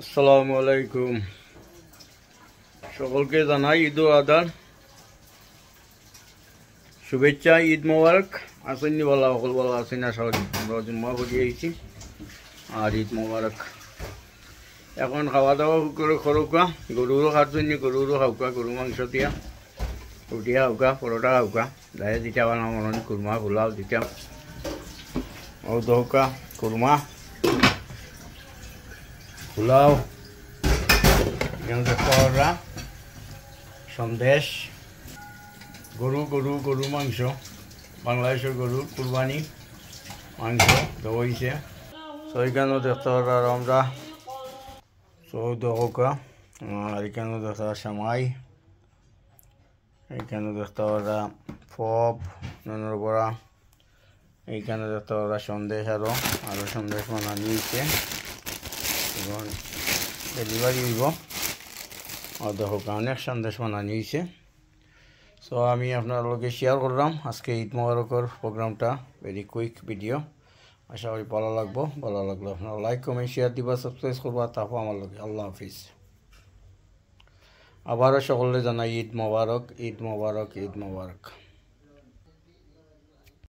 আসসালামু আলাইকুম। সকলকে জানাই ঈদ ও আদান। শুভেচ্ছা, ঈদ মোবারক। আসেননি বলা সকল বলা আসেন আশা আমরা জুম্মা করি আইছি। আর ঈদ মোবারক। এখন খাওয়া দাওয়া করে খরকা, গরুরও খাচ্ছেন গরুরও খাওকা, গরু মাংস দিয়া রুটি খাওকা, পরোটা খাওকা দায় দিটা বানাও মনে কুরমা পোলাও দিটা ও দৌকা কুরমা পোলাও দেখতে সন্দেশ গরু গরু গরু মাংস বাংলাদেশের গরুর কুরবানি মাংস তো এখানেও দেখতে পারা আমরা চৌদ্দ হোকা আর এখানেও দেখতে পারা সামাই এইখানে দেখতে পারা পপ ননের বড়া এইখানে দেখতে পারা সন্দেশ আরও আরও সন্দেশ বানা নিয়েছে এবং ডেলিভারি হইব। দেখো অনেক সন্দেশ বানা নিয়েছে সো আমি আপনার লগে শেয়ার করলাম আজকে ঈদ মোবারকর প্রোগ্রামটা ভেরি কুইক ভিডিও আশা করি ভালো লাগবো। ভালো লাগল আপনারা লাইক কমেন্ট শেয়ার দিবা সাবস্ক্রাইব করবা তারপর আমার লগে। আল্লাহ হাফিজ। আবারও সকলে জানাই ঈদ মোবারক ঈদ মোবারক ঈদ মোবারক